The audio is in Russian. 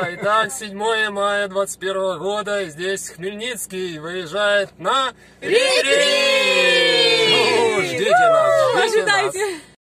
Итак, 7 мая 21 года. Здесь Хмельницкий выезжает на ретрит. Ну, ждите нас, ждите нас. Ожидайте.